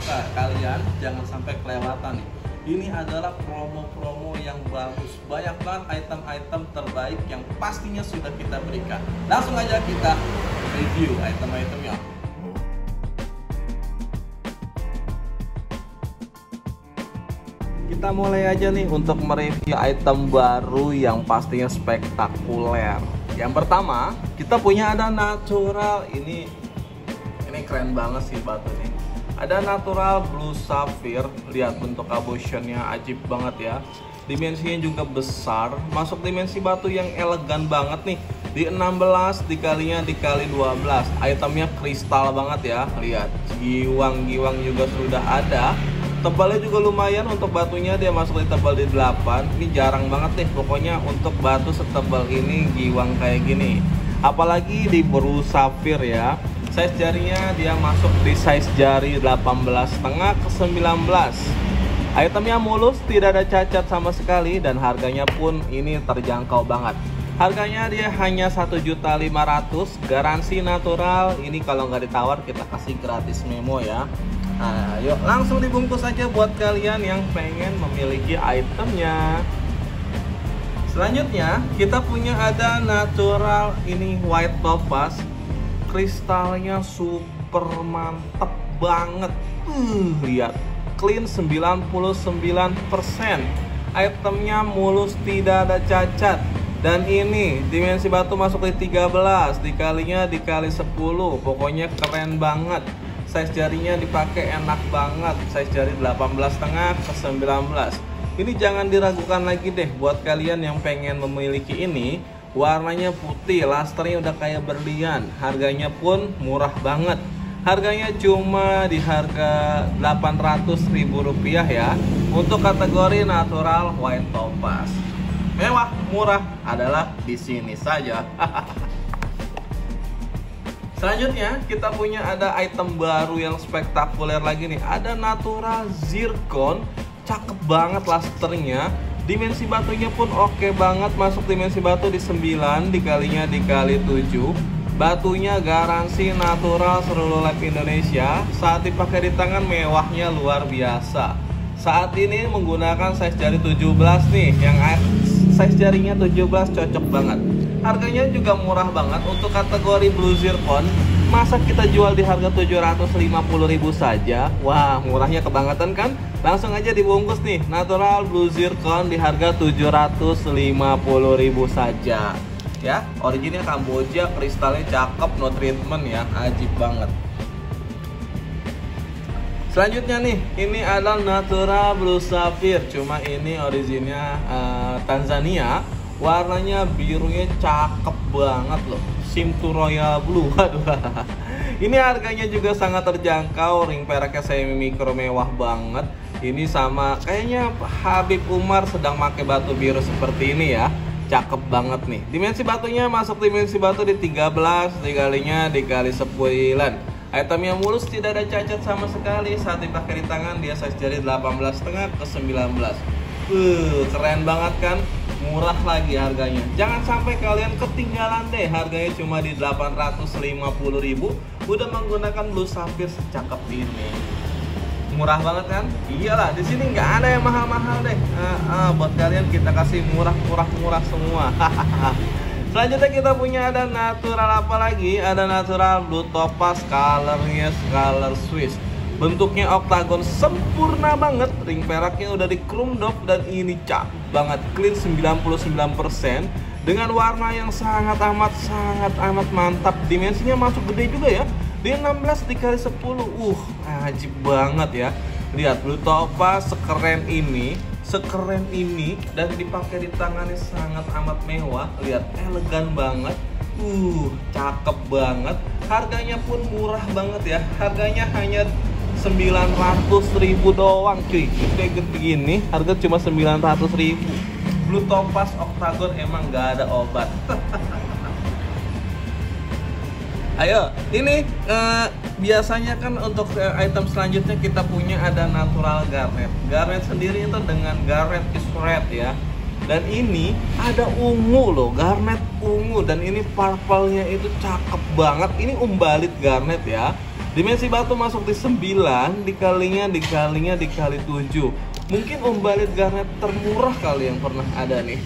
maka kalian jangan sampai kelewatan nih. Ini adalah promo-promo yang bagus. Banyak banget item-item terbaik yang pastinya sudah kita berikan. Langsung aja kita review item-itemnya. Kita mulai aja nih untuk mereview item baru yang pastinya spektakuler. Yang pertama, kita punya ada natural ini ini keren banget sih batu nih. Ada natural blue sapphire, lihat bentuk abortionnya ajib banget ya. Dimensinya juga besar, masuk dimensi batu yang elegan banget nih. Di 16 dikalinya dikali 12. Itemnya kristal banget ya, lihat. Giwang-giwang juga sudah ada tebalnya juga lumayan untuk batunya dia masuk di tebal di 8 ini jarang banget nih pokoknya untuk batu setebal ini giwang kayak gini apalagi di beru safir ya size jarinya dia masuk di size jari 18 setengah ke 19 itemnya mulus tidak ada cacat sama sekali dan harganya pun ini terjangkau banget harganya dia hanya 1.500 garansi natural ini kalau nggak ditawar kita kasih gratis memo ya Nah, yuk langsung dibungkus aja buat kalian yang pengen memiliki itemnya. Selanjutnya, kita punya ada natural ini white topaz. Kristalnya super mantep banget. Uh, lihat. Clean 99%. Itemnya mulus tidak ada cacat. Dan ini dimensi batu masuk di 13 dikalinya dikali 10. Pokoknya keren banget size jarinya dipakai enak banget size jari 18 setengah ke 19 ini jangan diragukan lagi deh buat kalian yang pengen memiliki ini warnanya putih lasternya udah kayak berlian. Harganya pun murah banget. Harganya cuma di harga 800 ribu rupiah ya. Untuk kategori natural white topaz. Mewah murah adalah di sini saja. Selanjutnya kita punya ada item baru yang spektakuler lagi nih. Ada natural zircon, cakep banget lasternya. Dimensi batunya pun oke banget, masuk dimensi batu di 9 dikalinya dikali 7. Batunya garansi natural Serulolab Indonesia. Saat dipakai di tangan mewahnya luar biasa. Saat ini menggunakan size jari 17 nih, yang size jarinya 17 cocok banget harganya juga murah banget untuk kategori blue zircon masa kita jual di harga 750.000 saja? Wah murahnya kebangetan kan? Langsung aja dibungkus nih. Natural blue zircon di harga 750.000 saja. Ya originnya Kamboja kristalnya cakep no treatment ya. Ajib banget. Selanjutnya nih, ini adalah natural blue sapphire. Cuma ini originnya uh, Tanzania warnanya birunya cakep banget loh. Simtu Royal Blue aduh ini harganya juga sangat terjangkau. Ring peraknya semi mikro mewah banget. Ini sama kayaknya Habib Umar sedang pakai batu biru seperti ini ya. Cakep banget nih. Dimensi batunya masuk dimensi batu di 13 dikalinya dikali 10 itemnya mulus tidak ada cacat sama sekali. Saat dipakai di tangan dia size jari 18 setengah ke 19 uh, keren banget kan murah lagi harganya. Jangan sampai kalian ketinggalan deh harganya cuma di 850.000 udah menggunakan blue sapphire secakep ini. Murah banget kan? Iyalah di sini nggak ada yang mahal-mahal deh. Uh, uh, buat kalian kita kasih murah-murah-murah semua. Selanjutnya kita punya ada natural apa lagi? Ada natural blue topaz colornya color Swiss bentuknya oktagon sempurna banget. Ring peraknya udah di chrome dop dan ini cap banget. Clean 99% dengan warna yang sangat amat sangat amat mantap. Dimensinya masuk gede juga ya. Di 16 dikali 10 uh ajib banget ya. Lihat blue topaz sekeren ini sekeren ini dan dipakai di tangannya sangat amat mewah. Lihat elegan banget. Uh cakep banget. Harganya pun murah banget ya. Harganya hanya 900 ribu doang cuy. Kayak begini harga cuma 900 ribu. Blue Topaz Octagon emang gak ada obat. Ayo ini uh, biasanya kan untuk uh, item selanjutnya kita punya ada natural garnet. Garnet sendiri itu dengan garnet is red ya. Dan ini ada ungu loh garnet ungu. Dan ini purple-nya itu cakep banget. Ini umbalit garnet ya Dimensi batu masuk di 9, dikalinya dikalinya dikali 7. Mungkin umbalit garnet termurah kali yang pernah ada nih.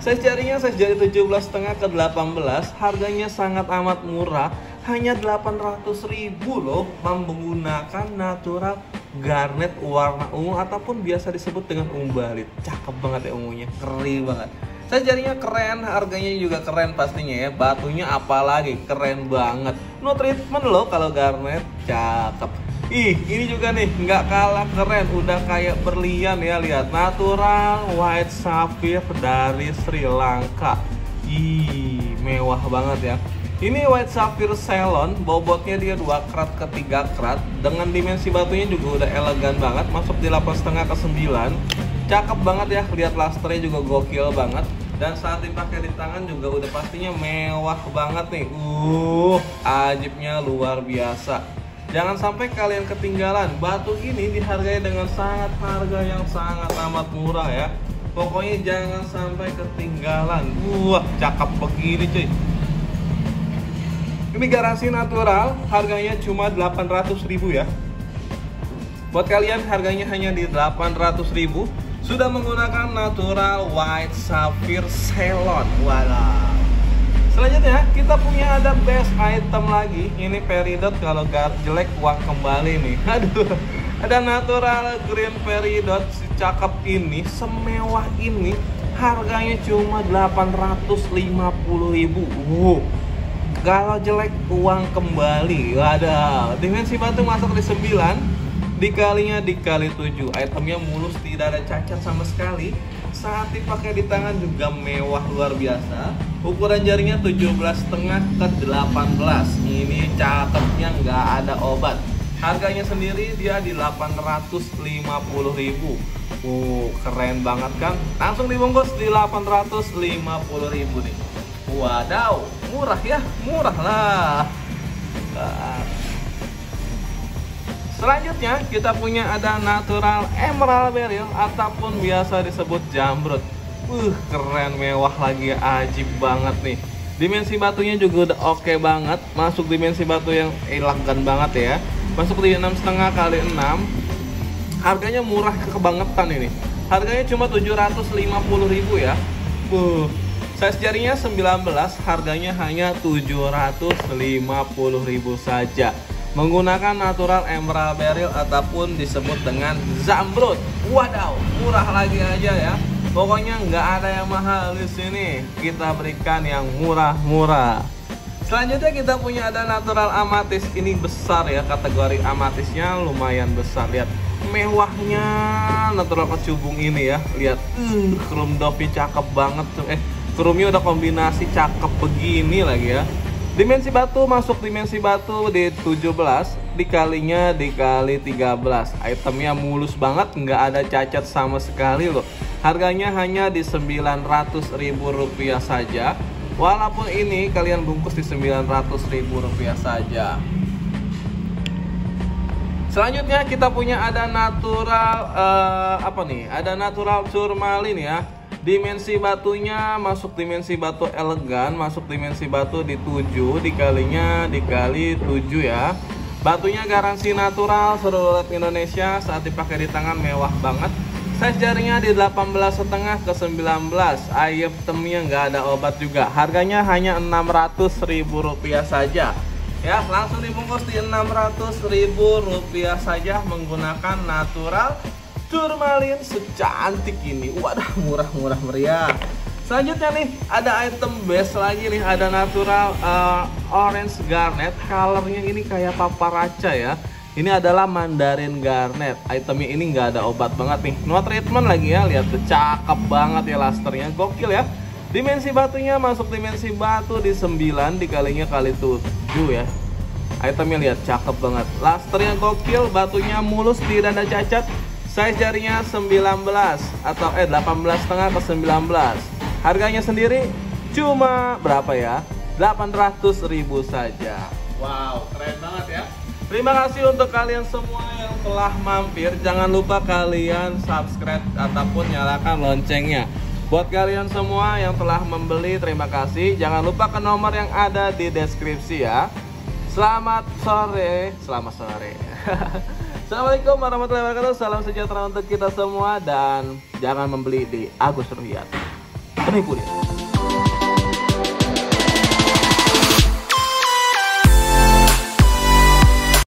saya carinya saya jadi 17,5 ke 18, harganya sangat amat murah, hanya 800 ribu loh menggunakan natural garnet warna ungu ataupun biasa disebut dengan umbalit. Cakep banget ya ungunya, keren banget. Saya jadinya keren, harganya juga keren pastinya ya. Batunya apalagi keren banget. No treatment loh kalau garnet, cakep. Ih, ini juga nih nggak kalah keren, udah kayak berlian ya lihat. Natural white sapphire dari Sri Lanka. Ih, mewah banget ya. Ini white sapphire Ceylon, bobotnya dia 2 karat ke 3 karat dengan dimensi batunya juga udah elegan banget, masuk di 8,5 ke 9 cakep banget ya lihat lasternya juga gokil banget. Dan saat dipakai di tangan juga udah pastinya mewah banget nih. Uh ajibnya luar biasa. Jangan sampai kalian ketinggalan batu ini dihargai dengan sangat harga yang sangat amat murah ya. Pokoknya jangan sampai ketinggalan. Wah cakep begini cuy. Ini garansi natural harganya cuma 800 ribu ya. Buat kalian harganya hanya di 800 ribu sudah menggunakan natural white sapphire Ceylon. Walah. Selanjutnya kita punya ada best item lagi. Ini peridot kalau gak jelek uang kembali nih. Aduh. Ada natural green peridot si cakep ini, semewah ini. Harganya cuma 850.000. Wow. Kalau jelek uang kembali. Waduh. Dimensi batu masuk di 9 dikalinya dikali 7 itemnya mulus tidak ada cacat sama sekali. Saat dipakai di tangan juga mewah luar biasa. Ukuran jarinya 17 setengah ke 18 ini cakepnya nggak ada obat. Harganya sendiri dia di 850.000 uh keren banget kan langsung dibungkus di 850.000 nih. Wadaw murah ya murah lah Selanjutnya kita punya ada natural emerald beryl ataupun biasa disebut jamrut. Uh, keren mewah lagi ajib banget nih. Dimensi batunya juga udah oke okay banget, masuk dimensi batu yang elegan banget ya. Masuk di setengah kali 6. Harganya murah kebangetan ini. Harganya cuma 750.000 ya. Uh, size jarinya 19, harganya hanya 750.000 saja menggunakan natural emerald beryl ataupun disebut dengan zamrud. Wadaw, murah lagi aja ya. Pokoknya nggak ada yang mahal di sini. Kita berikan yang murah-murah. Selanjutnya kita punya ada natural amatis. Ini besar ya kategori amatisnya lumayan besar. Lihat mewahnya natural kecubung ini ya. Lihat, uh, chrome dopnya cakep banget tuh. Eh, chrome udah kombinasi cakep begini lagi ya. Dimensi batu masuk dimensi batu di 17 dikalinya dikali 13 Itemnya mulus banget nggak ada cacat sama sekali loh. Harganya hanya di 900 ribu rupiah saja. Walaupun ini kalian bungkus di 900 ribu rupiah saja. Selanjutnya kita punya ada natural uh, apa nih? Ada natural turmalin ya dimensi batunya masuk dimensi batu elegan masuk dimensi batu di 7 dikalinya dikali 7 ya. Batunya garansi natural seluruh Indonesia saat dipakai di tangan mewah banget. Size jarinya di 18 setengah ke 19 itemnya nggak ada obat juga. Harganya hanya 600 ribu rupiah saja. Ya langsung dibungkus di 600 ribu rupiah saja menggunakan natural turmalin secantik ini. Wadah murah-murah meriah. Selanjutnya nih ada item best lagi nih ada natural uh, orange garnet. Colornya ini kayak paparaca ya. Ini adalah mandarin garnet. Itemnya ini nggak ada obat banget nih. No treatment lagi ya. Lihat tuh cakep banget ya lasternya. Gokil ya. Dimensi batunya masuk dimensi batu di 9 dikalinya kali 7 ya. Itemnya lihat cakep banget. Lasternya gokil batunya mulus tidak ada cacat Size jarinya 19 atau eh 18 setengah ke 19. Harganya sendiri cuma berapa ya? 800 ribu saja. Wow, keren banget ya. Terima kasih untuk kalian semua yang telah mampir. Jangan lupa kalian subscribe ataupun nyalakan loncengnya. Buat kalian semua yang telah membeli, terima kasih. Jangan lupa ke nomor yang ada di deskripsi ya. Selamat sore, selamat sore. Assalamualaikum warahmatullahi wabarakatuh. Salam sejahtera untuk kita semua dan jangan membeli di Agus Ruhyat. Penipu dia.